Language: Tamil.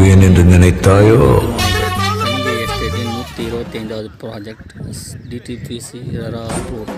வாழ்வேன் என்று நினைத்தாயோ? நூற்றி இருபத்தி ஐந்தாவது ப்ராஜெக்ட் டிடிபிசி ரோட்